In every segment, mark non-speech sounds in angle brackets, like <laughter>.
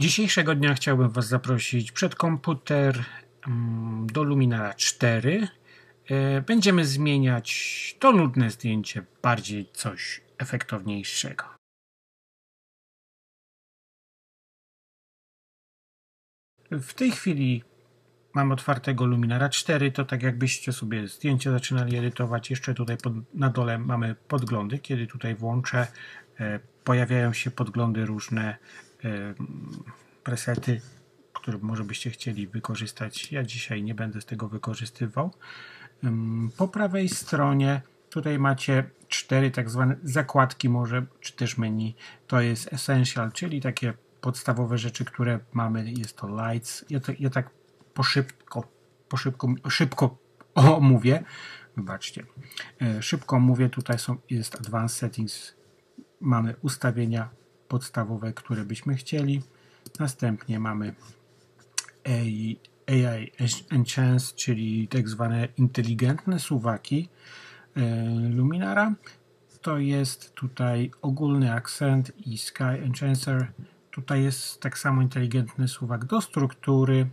Dzisiejszego dnia chciałbym Was zaprosić przed komputer mm, do Luminara 4. E, będziemy zmieniać to nudne zdjęcie bardziej coś efektowniejszego. W tej chwili mam otwartego Luminara 4, to tak jakbyście sobie zdjęcie zaczynali edytować. Jeszcze tutaj pod, na dole mamy podglądy. Kiedy tutaj włączę, e, pojawiają się podglądy różne presety, które może byście chcieli wykorzystać. Ja dzisiaj nie będę z tego wykorzystywał. Po prawej stronie tutaj macie cztery tak zwane zakładki może, czy też menu. To jest Essential, czyli takie podstawowe rzeczy, które mamy. Jest to Lights. Ja, to, ja tak po szybko, po szybko, szybko omówię. Wybaczcie. E, szybko mówię, tutaj są, jest Advanced Settings. Mamy ustawienia podstawowe, które byśmy chcieli. Następnie mamy AI, Enchance, czyli tak zwane inteligentne suwaki e, Luminara. To jest tutaj ogólny akcent i Sky Enchancer. Tutaj jest tak samo inteligentny suwak do struktury,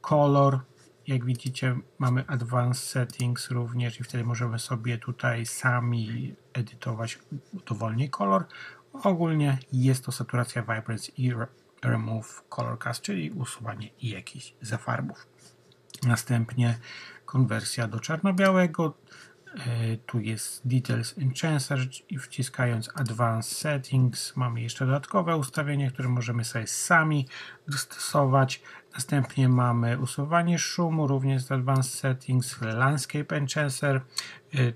kolor. Jak widzicie, mamy Advanced Settings również i wtedy możemy sobie tutaj sami edytować dowolnie kolor Ogólnie jest to saturacja Vibrance i Remove Color Cast, czyli usuwanie jakichś zafarbów. Następnie konwersja do czarno-białego. E, tu jest Details Enhancer i wciskając Advanced Settings mamy jeszcze dodatkowe ustawienie, które możemy sobie sami dostosować. Następnie mamy usuwanie szumu, również z Advanced Settings, Landscape Enhancer.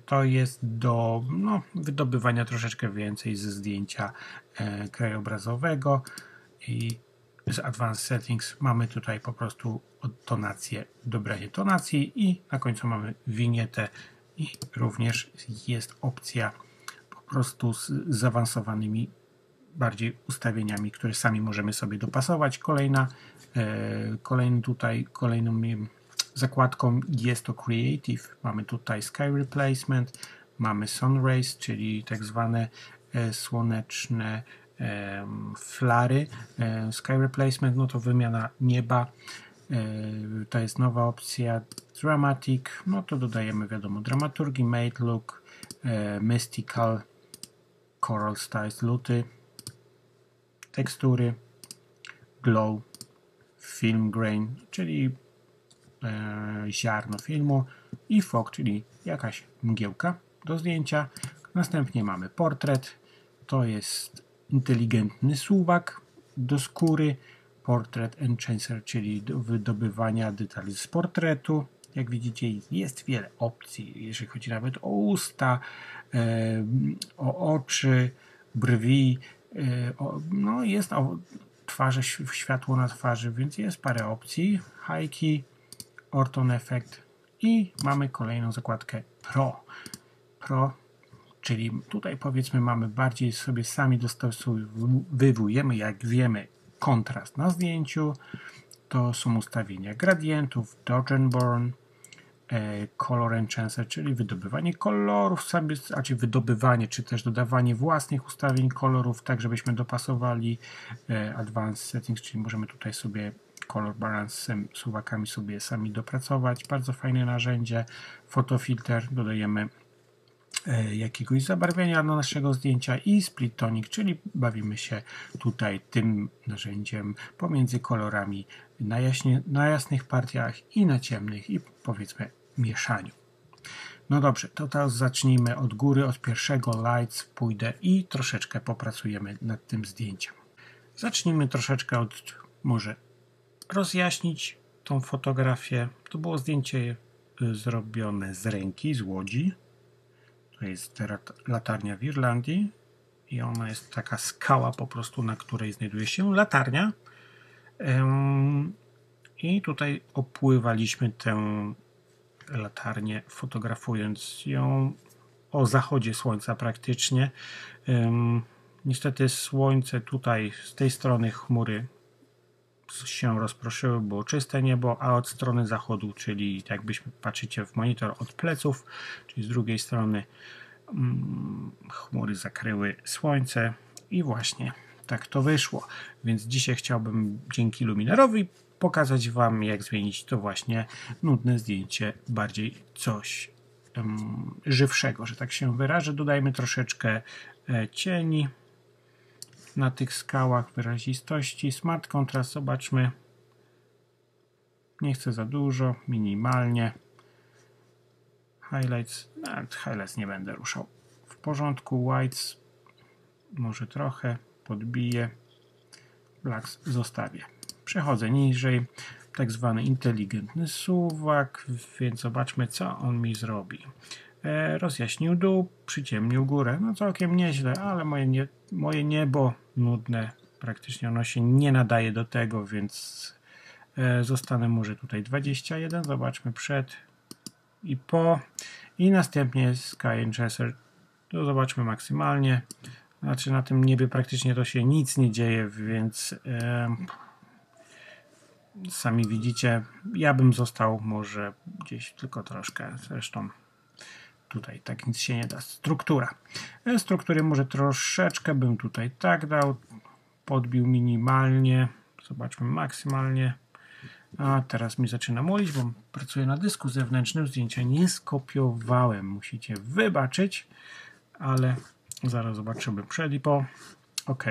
To jest do no, wydobywania troszeczkę więcej ze zdjęcia e, krajobrazowego i z Advanced Settings mamy tutaj po prostu tonację, dobranie tonacji i na końcu mamy winietę i również jest opcja po prostu z zaawansowanymi bardziej ustawieniami, które sami możemy sobie dopasować. Kolejna, e, kolejny tutaj, kolejną zakładką jest to Creative. Mamy tutaj Sky Replacement, mamy Sun Rays, czyli tak zwane e, słoneczne e, flary. E, Sky Replacement, no to wymiana nieba. E, to jest nowa opcja Dramatic, no to dodajemy wiadomo dramaturgii, Made Look, e, Mystical, Coral Styles, Luty, tekstury, glow, film grain, czyli e, ziarno filmu i fog, czyli jakaś mgiełka do zdjęcia. Następnie mamy portret, to jest inteligentny suwak do skóry, portret enhancer, czyli do wydobywania detali z portretu. Jak widzicie, jest wiele opcji, jeżeli chodzi nawet o usta, e, o oczy, brwi, Y, no jest o twarze, światło na twarzy, więc jest parę opcji. High Orton Effect i mamy kolejną zakładkę Pro. Pro, czyli tutaj powiedzmy mamy bardziej sobie sami dostosowujemy, jak wiemy, kontrast na zdjęciu. To są ustawienia gradientów, Dodge Born, E, color Enhancer, czyli wydobywanie kolorów, znaczy wydobywanie, czy też dodawanie własnych ustawień kolorów, tak żebyśmy dopasowali e, Advanced Settings, czyli możemy tutaj sobie kolor balance suwakami sobie sami dopracować. Bardzo fajne narzędzie. Fotofilter, dodajemy jakiegoś zabarwienia naszego zdjęcia i split tonic, czyli bawimy się tutaj tym narzędziem pomiędzy kolorami na, jaśnie, na jasnych partiach i na ciemnych i powiedzmy mieszaniu. No dobrze, to teraz zacznijmy od góry, od pierwszego lights pójdę i troszeczkę popracujemy nad tym zdjęciem. Zacznijmy troszeczkę od może rozjaśnić tą fotografię. To było zdjęcie y, zrobione z ręki, z łodzi. To jest latarnia w Irlandii i ona jest taka skała po prostu, na której znajduje się latarnia. I tutaj opływaliśmy tę latarnię, fotografując ją o zachodzie słońca praktycznie. Niestety słońce tutaj z tej strony chmury się rozproszyły, było czyste niebo, a od strony zachodu, czyli jakbyśmy patrzycie w monitor od pleców, czyli z drugiej strony chmury zakryły słońce i właśnie tak to wyszło. Więc dzisiaj chciałbym dzięki Luminarowi pokazać Wam, jak zmienić to właśnie nudne zdjęcie bardziej coś um, żywszego, że tak się wyrażę. Dodajmy troszeczkę e, na tych skałach, wyrazistości. Smart Contrast, zobaczmy. Nie chcę za dużo, minimalnie. Highlights, nawet highlights nie będę ruszał. W porządku, whites może trochę, podbiję. Blacks zostawię. Przechodzę niżej, tak zwany inteligentny suwak, więc zobaczmy co on mi zrobi. E, rozjaśnił dół, przyciemnił górę, no całkiem nieźle, ale moje, nie, moje niebo nudne, praktycznie ono się nie nadaje do tego, więc e, zostanę może tutaj 21, zobaczmy przed i po. I następnie Sky Chaser, to zobaczmy maksymalnie, znaczy na tym niebie praktycznie to się nic nie dzieje, więc e, sami widzicie, ja bym został może gdzieś tylko troszkę, zresztą tutaj tak nic się nie da. Struktura. E, struktury może troszeczkę bym tutaj tak dał, podbił minimalnie, zobaczmy maksymalnie. A teraz mi zaczyna molić, bo pracuję na dysku zewnętrznym, zdjęcia nie skopiowałem, musicie wybaczyć, ale zaraz zobaczymy przed i po. Ok,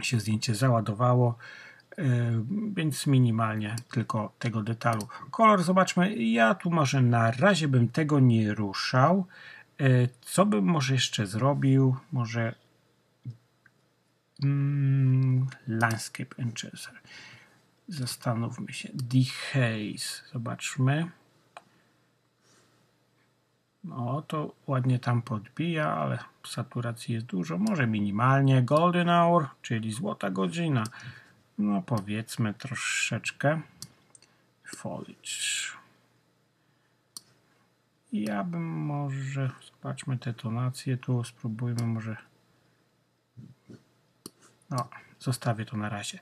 się zdjęcie załadowało. E, więc minimalnie tylko tego detalu. Kolor zobaczmy, ja tu może na razie bym tego nie ruszał. E, co bym może jeszcze zrobił? Może mm, Landscape Enhancer. Zastanówmy się. Dehaze. Zobaczmy. No, to ładnie tam podbija, ale saturacji jest dużo. Może minimalnie. Golden Hour, czyli złota godzina no powiedzmy troszeczkę foliage. Ja bym może, zobaczmy te tonacje tu, spróbujmy może, no zostawię to na razie.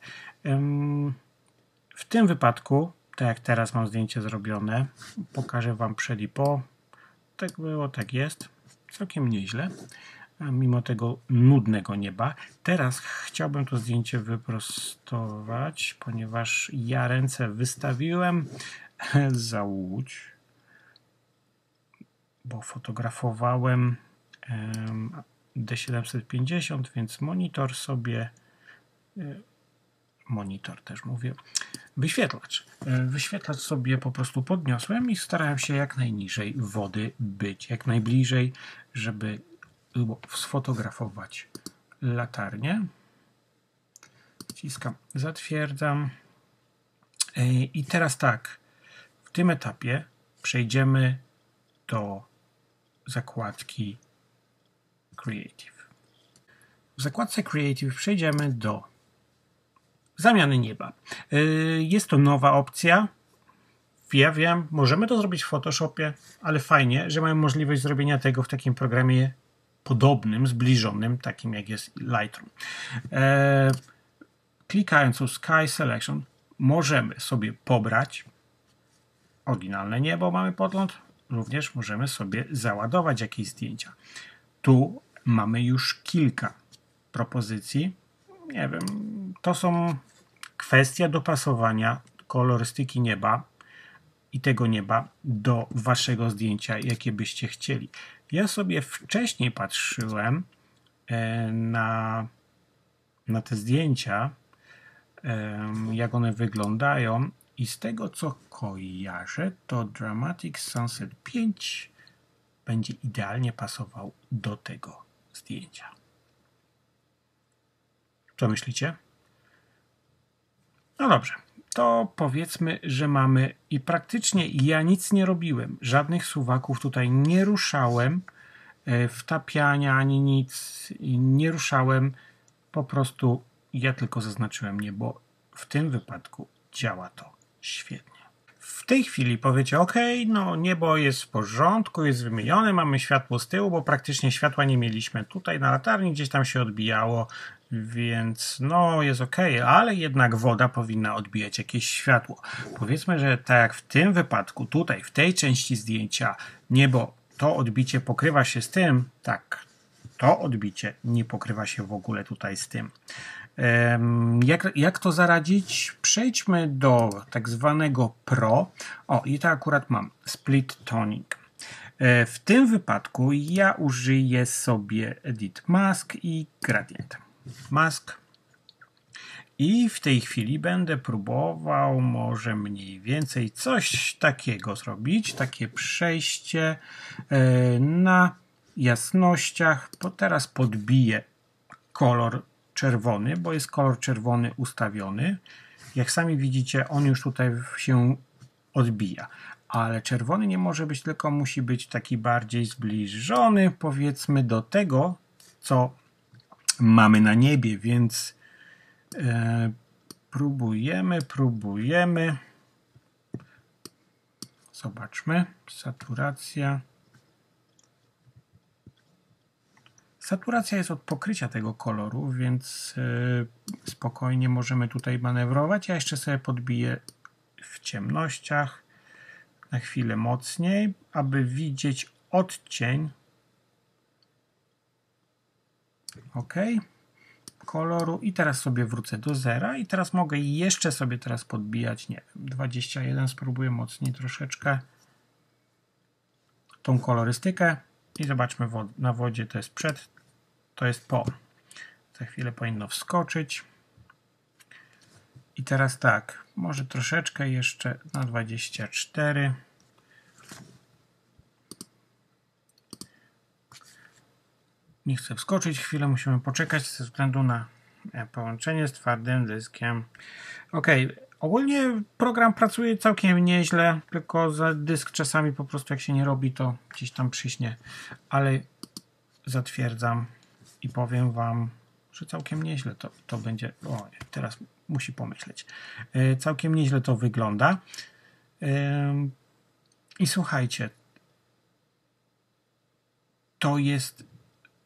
W tym wypadku, tak jak teraz mam zdjęcie zrobione, pokażę Wam przed i po. Tak było, tak jest. Całkiem nieźle mimo tego nudnego nieba. Teraz chciałbym to zdjęcie wyprostować, ponieważ ja ręce wystawiłem <laughs> za łódź, bo fotografowałem D750, więc monitor sobie e, monitor też mówię, wyświetlacz. E, wyświetlacz sobie po prostu podniosłem i starałem się jak najniżej wody być, jak najbliżej, żeby sfotografować latarnię. Wciskam zatwierdzam. I teraz tak, w tym etapie przejdziemy do zakładki Creative. W zakładce Creative przejdziemy do zamiany nieba. E, jest to nowa opcja. Ja wiem, możemy to zrobić w Photoshopie, ale fajnie, że mamy możliwość zrobienia tego w takim programie podobnym, zbliżonym, takim jak jest Lightroom. E, klikając u Sky Selection możemy sobie pobrać oryginalne niebo, mamy podgląd, również możemy sobie załadować jakieś zdjęcia. Tu mamy już kilka propozycji. Nie wiem, to są kwestia dopasowania kolorystyki nieba i tego nieba do waszego zdjęcia, jakie byście chcieli. Ja sobie wcześniej patrzyłem e, na, na te zdjęcia, jak one wyglądają i z tego co kojarzę, to Dramatic Sunset 5 będzie idealnie pasował do tego zdjęcia. Co myślicie? No dobrze, to powiedzmy, że mamy i praktycznie ja nic nie robiłem, żadnych suwaków tutaj nie ruszałem, e, wtapiania ani nic nie ruszałem, po prostu ja tylko zaznaczyłem niebo. W tym wypadku działa to świetnie. W tej chwili powiecie, ok, no niebo jest w porządku, jest wymienione, mamy światło z tyłu, bo praktycznie światła nie mieliśmy tutaj na latarni, gdzieś tam się odbijało, więc no jest ok, ale jednak woda powinna odbijać jakieś światło. Powiedzmy, że tak jak w tym wypadku, tutaj, w tej części zdjęcia, niebo, to odbicie pokrywa się z tym, tak, to odbicie nie pokrywa się w ogóle tutaj z tym. Jak, jak to zaradzić? Przejdźmy do tak zwanego Pro. O, i to akurat mam. Split Toning. E, w tym wypadku ja użyję sobie Edit Mask i Gradient. Mask. I w tej chwili będę próbował może mniej więcej coś takiego zrobić. Takie przejście e, na jasnościach. Bo teraz podbiję kolor czerwony, bo jest kolor czerwony ustawiony. Jak sami widzicie, on już tutaj się odbija. Ale czerwony nie może być, tylko musi być taki bardziej zbliżony, powiedzmy, do tego, co mamy na niebie, więc e, próbujemy, próbujemy. Zobaczmy. Saturacja. Saturacja jest od pokrycia tego koloru, więc yy, spokojnie możemy tutaj manewrować. Ja jeszcze sobie podbiję w ciemnościach na chwilę mocniej, aby widzieć odcień. OK koloru. I teraz sobie wrócę do zera. I teraz mogę jeszcze sobie teraz podbijać, nie wiem, 21 spróbuję mocniej troszeczkę tą kolorystykę i zobaczmy na wodzie to jest przed, to jest po. Za chwilę powinno wskoczyć. I teraz tak, może troszeczkę jeszcze na 24. Nie chcę wskoczyć, chwilę musimy poczekać ze względu na e, połączenie z twardym dyskiem. Ok, ogólnie program pracuje całkiem nieźle, tylko za dysk czasami po prostu jak się nie robi, to gdzieś tam przyśnie, ale zatwierdzam i powiem Wam, że całkiem nieźle to, to będzie. O, teraz musi pomyśleć. E, całkiem nieźle to wygląda. I słuchajcie, to jest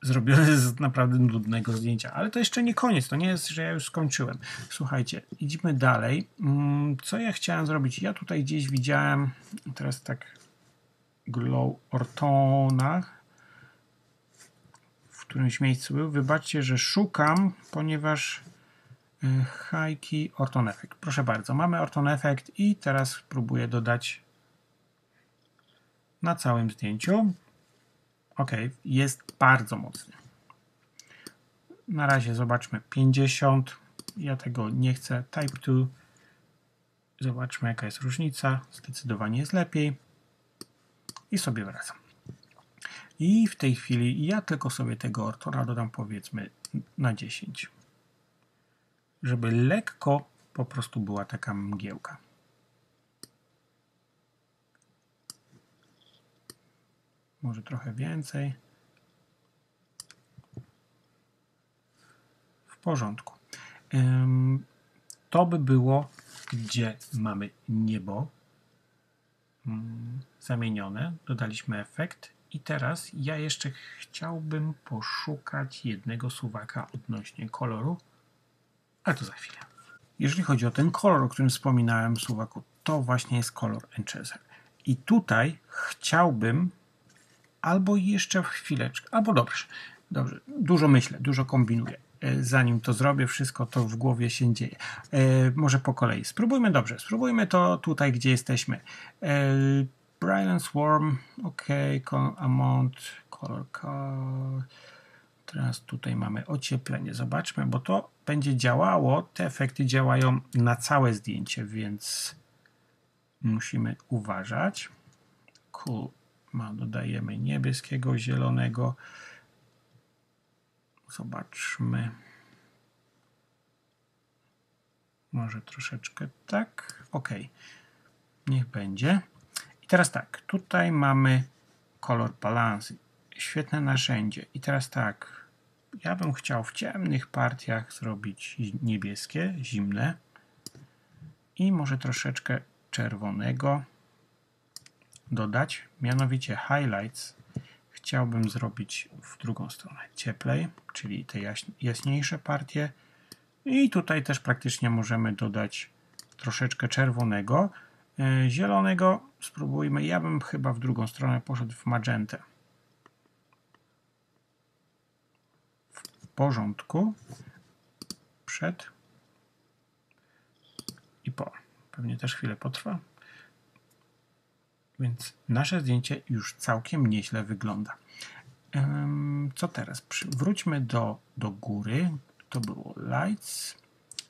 zrobione z naprawdę nudnego zdjęcia, ale to jeszcze nie koniec, to nie jest, że ja już skończyłem. Słuchajcie, idziemy dalej. Mm, co ja chciałem zrobić? Ja tutaj gdzieś widziałem, teraz tak glow ortona, którymś miejscu był. Wybaczcie, że szukam, ponieważ e, Hajki Orton Effect. Proszę bardzo, mamy Orton Effect i teraz próbuję dodać na całym zdjęciu. Ok, jest bardzo mocny. Na razie zobaczmy 50. Ja tego nie chcę. Type 2. Zobaczmy jaka jest różnica. Zdecydowanie jest lepiej. I sobie wracam. I w tej chwili ja tylko sobie tego ortora dodam powiedzmy na 10. Żeby lekko po prostu była taka mgiełka. Może trochę więcej. W porządku. To by było, gdzie mamy niebo mm, zamienione. Dodaliśmy efekt i teraz ja jeszcze chciałbym poszukać jednego suwaka odnośnie koloru, ale to za chwilę. Jeżeli chodzi o ten kolor, o którym wspominałem suwaku, to właśnie jest kolor Encheser. I tutaj chciałbym albo jeszcze w chwileczkę, albo dobrze, dobrze, dużo myślę, dużo kombinuję. E, zanim to zrobię, wszystko to w głowie się dzieje. E, może po kolei. Spróbujmy dobrze, spróbujmy to tutaj, gdzie jesteśmy. E, Brian Swarm, ok, amount, color. Teraz tutaj mamy ocieplenie. Zobaczmy, bo to będzie działało. Te efekty działają na całe zdjęcie, więc musimy uważać. Cool. Ma, dodajemy niebieskiego, zielonego. Zobaczmy. Może troszeczkę tak. Ok. Niech będzie. I teraz tak, tutaj mamy kolor balance. Świetne narzędzie. I teraz tak, ja bym chciał w ciemnych partiach zrobić niebieskie, zimne i może troszeczkę czerwonego dodać. Mianowicie highlights chciałbym zrobić w drugą stronę, cieplej, czyli te jaśniejsze partie. I tutaj też praktycznie możemy dodać troszeczkę czerwonego, E, zielonego spróbujmy. Ja bym chyba w drugą stronę poszedł w magentę. porządku. Przed i po. Pewnie też chwilę potrwa. Więc nasze zdjęcie już całkiem nieźle wygląda. Co teraz? Wróćmy do, do góry. To było Lights.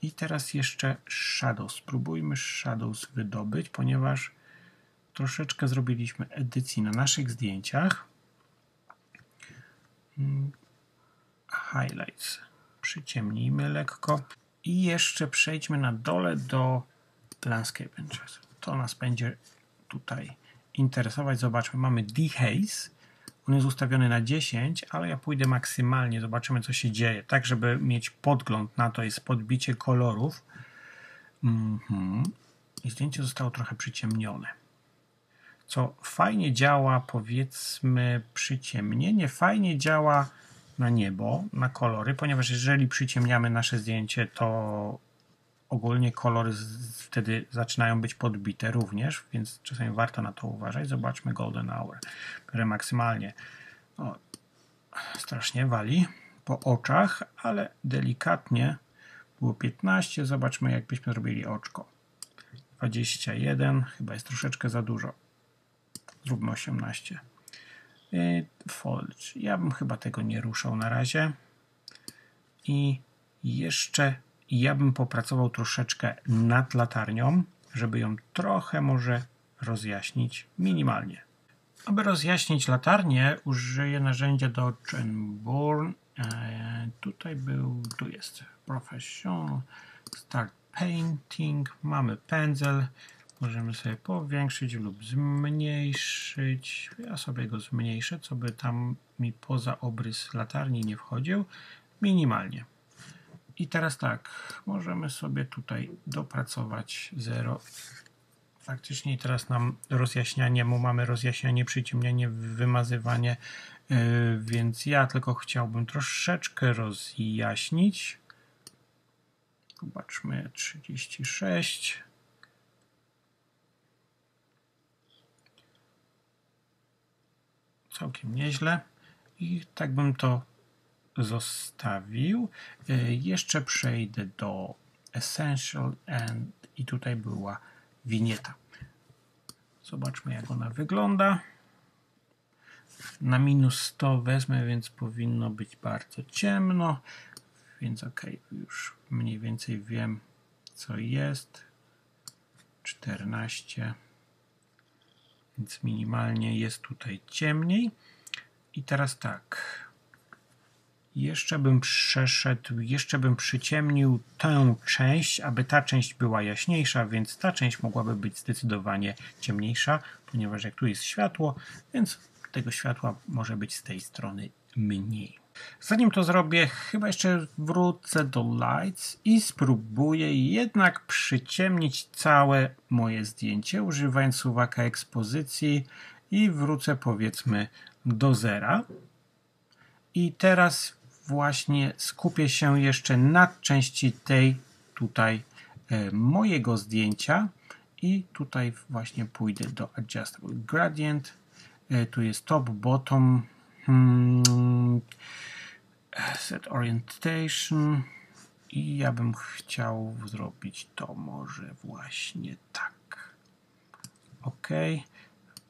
I teraz jeszcze Shadows. Spróbujmy Shadows wydobyć, ponieważ troszeczkę zrobiliśmy edycji na naszych zdjęciach. Mm, highlights. Przyciemnijmy lekko. I jeszcze przejdźmy na dole do Landscape. To nas będzie tutaj interesować. Zobaczmy, mamy Dehaze. On jest ustawiony na 10, ale ja pójdę maksymalnie, zobaczymy co się dzieje, tak żeby mieć podgląd na to, jest podbicie kolorów. Mm -hmm. I zdjęcie zostało trochę przyciemnione. Co fajnie działa, powiedzmy, przyciemnienie fajnie działa na niebo, na kolory, ponieważ jeżeli przyciemniamy nasze zdjęcie, to ogólnie kolory wtedy zaczynają być podbite również, więc czasami warto na to uważać. Zobaczmy Golden Hour. Biorę maksymalnie. Strasznie wali po oczach, ale delikatnie. Było 15. Zobaczmy, jakbyśmy zrobili oczko. 21. Chyba jest troszeczkę za dużo. Zróbmy 18. Fold. Ja bym chyba tego nie ruszał na razie. I jeszcze ja bym popracował troszeczkę nad latarnią, żeby ją trochę może rozjaśnić minimalnie. Aby rozjaśnić latarnię, użyję narzędzia Dodge Burn. E, tutaj był, tu jest Professional Start Painting. Mamy pędzel. Możemy sobie powiększyć lub zmniejszyć. Ja sobie go zmniejszę, co by tam mi poza obrys latarni nie wchodził. Minimalnie. I teraz tak, możemy sobie tutaj dopracować 0. Faktycznie teraz nam rozjaśnianie, mu mamy rozjaśnianie, przyciemnienie, wymazywanie, yy, więc ja tylko chciałbym troszeczkę rozjaśnić. Zobaczmy 36. Całkiem nieźle. I tak bym to zostawił. E, jeszcze przejdę do Essential and i tutaj była winieta. Zobaczmy jak ona wygląda. Na minus 100 wezmę, więc powinno być bardzo ciemno. Więc ok, już mniej więcej wiem co jest. 14. Więc minimalnie jest tutaj ciemniej. I teraz tak jeszcze bym przeszedł, jeszcze bym przyciemnił tę część, aby ta część była jaśniejsza, więc ta część mogłaby być zdecydowanie ciemniejsza, ponieważ jak tu jest światło, więc tego światła może być z tej strony mniej. Zanim to zrobię, chyba jeszcze wrócę do Lights i spróbuję jednak przyciemnić całe moje zdjęcie, używając suwaka ekspozycji i wrócę powiedzmy do zera. I teraz właśnie skupię się jeszcze na części tej tutaj e, mojego zdjęcia i tutaj właśnie pójdę do Adjustable Gradient. E, tu jest top, bottom, hmm, set orientation i ja bym chciał zrobić to może właśnie tak. OK,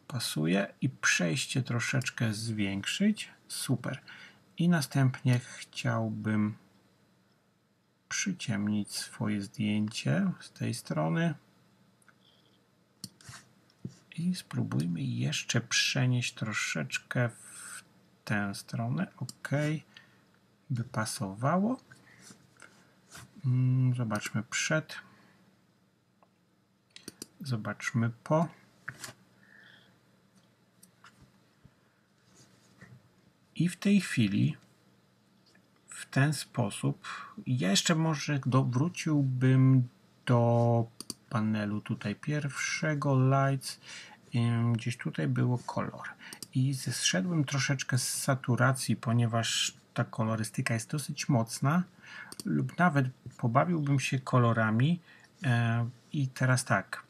pasuje i przejście troszeczkę zwiększyć. Super. I następnie chciałbym przyciemnić swoje zdjęcie z tej strony. I spróbujmy jeszcze przenieść troszeczkę w tę stronę. OK, by pasowało. Mm, zobaczmy przed. Zobaczmy po. I w tej chwili w ten sposób jeszcze może do, wróciłbym do panelu tutaj pierwszego lights. Gdzieś tutaj było kolor. I zeszedłem troszeczkę z saturacji ponieważ ta kolorystyka jest dosyć mocna lub nawet pobawiłbym się kolorami. I teraz tak.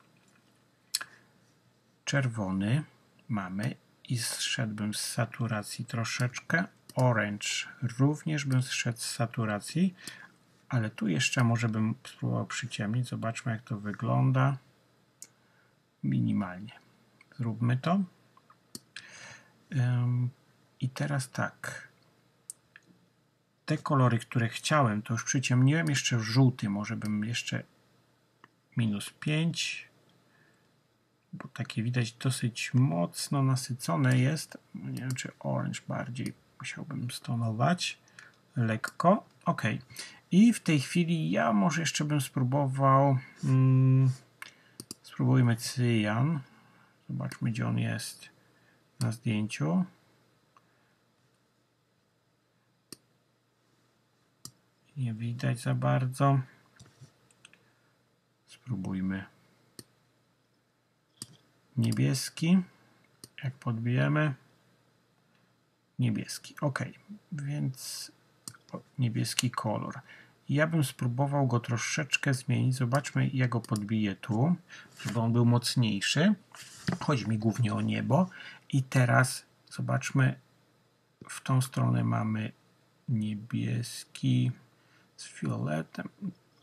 Czerwony mamy i zszedłbym z saturacji troszeczkę orange. Również bym zszedł z saturacji, ale tu jeszcze może bym spróbował przyciemnić. Zobaczmy jak to wygląda. Minimalnie. Zróbmy to. I teraz tak. Te kolory, które chciałem, to już przyciemniłem. Jeszcze żółty, może bym jeszcze minus 5 bo takie widać dosyć mocno nasycone jest. Nie wiem, czy orange bardziej musiałbym stonować. Lekko. Ok. I w tej chwili ja może jeszcze bym spróbował. Hmm, spróbujmy cyjan. Zobaczmy, gdzie on jest na zdjęciu. Nie widać za bardzo. Spróbujmy niebieski. Jak podbijemy, niebieski. Ok, więc niebieski kolor. Ja bym spróbował go troszeczkę zmienić. Zobaczmy, jak go podbiję tu, żeby on był mocniejszy. Chodzi mi głównie o niebo. I teraz zobaczmy, w tą stronę mamy niebieski z fioletem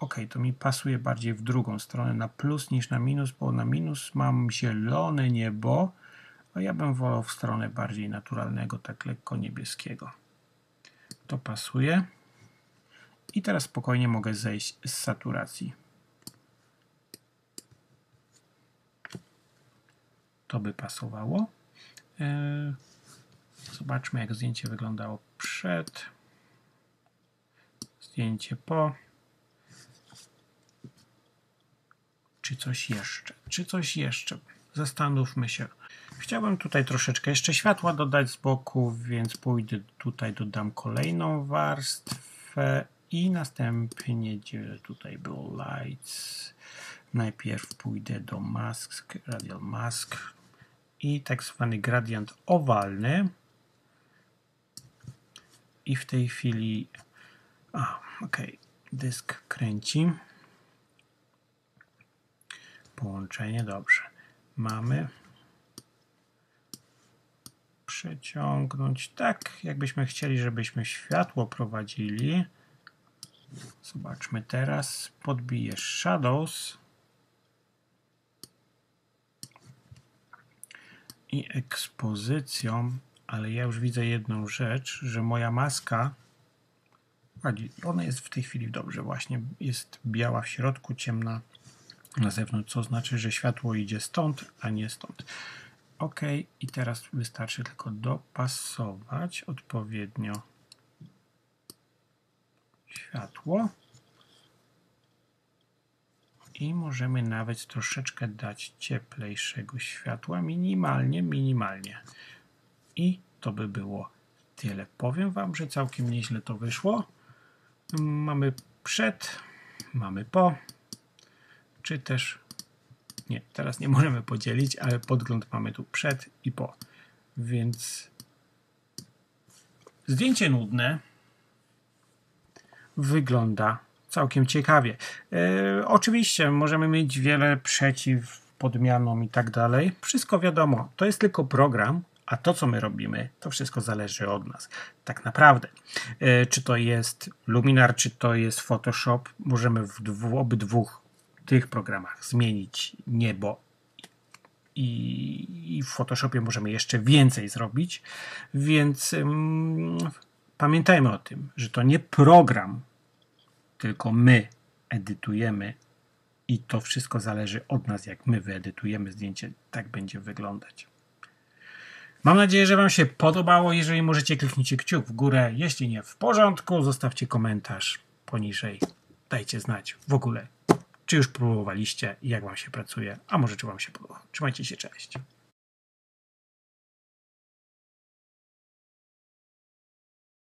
ok, to mi pasuje bardziej w drugą stronę, na plus niż na minus, bo na minus mam zielone niebo, a ja bym wolał w stronę bardziej naturalnego, tak lekko niebieskiego. To pasuje. I teraz spokojnie mogę zejść z saturacji. To by pasowało. E, zobaczmy, jak zdjęcie wyglądało przed. Zdjęcie po. Czy coś jeszcze, czy coś jeszcze. Zastanówmy się. Chciałbym tutaj troszeczkę jeszcze światła dodać z boku, więc pójdę tutaj, dodam kolejną warstwę i następnie, gdzie tutaj było lights, najpierw pójdę do mask, radial mask i tak zwany gradient owalny i w tej chwili a, ok, dysk kręci połączenie, dobrze. Mamy przeciągnąć tak, jakbyśmy chcieli, żebyśmy światło prowadzili. Zobaczmy teraz. Podbiję Shadows i ekspozycją, ale ja już widzę jedną rzecz, że moja maska ona jest w tej chwili dobrze, właśnie jest biała w środku, ciemna na zewnątrz, co znaczy, że światło idzie stąd, a nie stąd. OK, i teraz wystarczy tylko dopasować odpowiednio światło. I możemy nawet troszeczkę dać cieplejszego światła, minimalnie, minimalnie. I to by było tyle. Powiem Wam, że całkiem nieźle to wyszło. Mamy przed, mamy po czy też nie, teraz nie możemy podzielić, ale podgląd mamy tu przed i po. Więc zdjęcie nudne wygląda całkiem ciekawie. E, oczywiście możemy mieć wiele przeciw podmianom i tak dalej. Wszystko wiadomo, to jest tylko program, a to, co my robimy, to wszystko zależy od nas. Tak naprawdę. E, czy to jest Luminar, czy to jest Photoshop, możemy w dwu, obydwóch tych programach zmienić niebo i, w Photoshopie możemy jeszcze więcej zrobić, więc um, pamiętajmy o tym, że to nie program, tylko my edytujemy i to wszystko zależy od nas, jak my wyedytujemy zdjęcie, tak będzie wyglądać. Mam nadzieję, że Wam się podobało. Jeżeli możecie, kliknijcie kciuk w górę. Jeśli nie, w porządku, zostawcie komentarz poniżej. Dajcie znać w ogóle, czy już próbowaliście jak Wam się pracuje, a może czy Wam się podoba. Trzymajcie się, cześć.